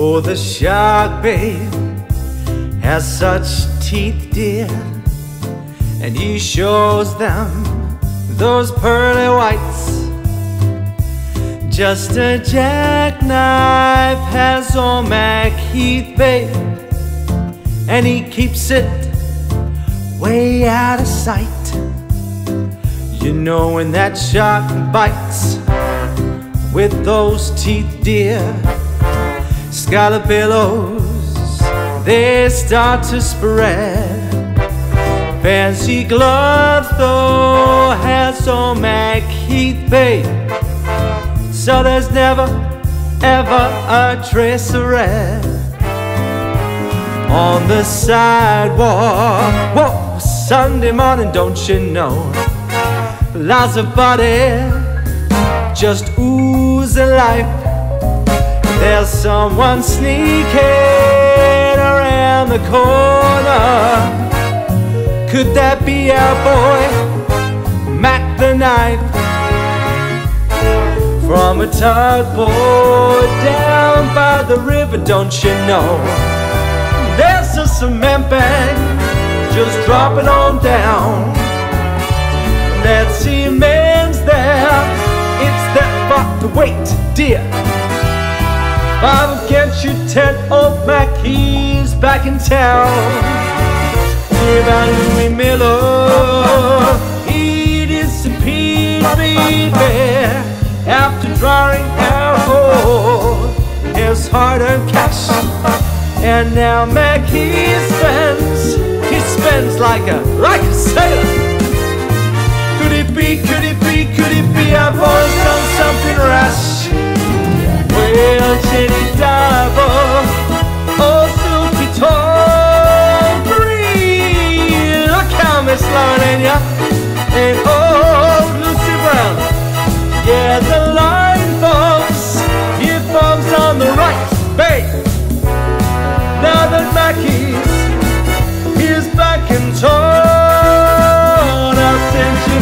Oh, the shark, babe, has such teeth, dear, and he shows them those pearly whites. Just a jackknife has old Macheath, babe, and he keeps it way out of sight. You know when that shark bites with those teeth, dear, scarlet billows they start to spread. Fancy gloves though has old Macheath, babe, so there's never ever a trace of red on the sidewalk. Whoa, Sunday morning, don't you know? Lots of body just oozing life. There's someone sneaking around the corner. Could that be our boy, Mack the Knife? From a tugboat down by the river, don't you know? There's a cement bag, just dropping on down. That cement's there, it's that fuck the wait, dear. I'll get you ten old Mack, he's back in town. Hear about Louis Miller, he disappeared, baby. After drawing out his hard-earned cash, and now Mack he spends, he spends like a like a sailor. meritavo o supitori la old Lucy Brown yeah the line on the right babe now that is back in town. I'll send you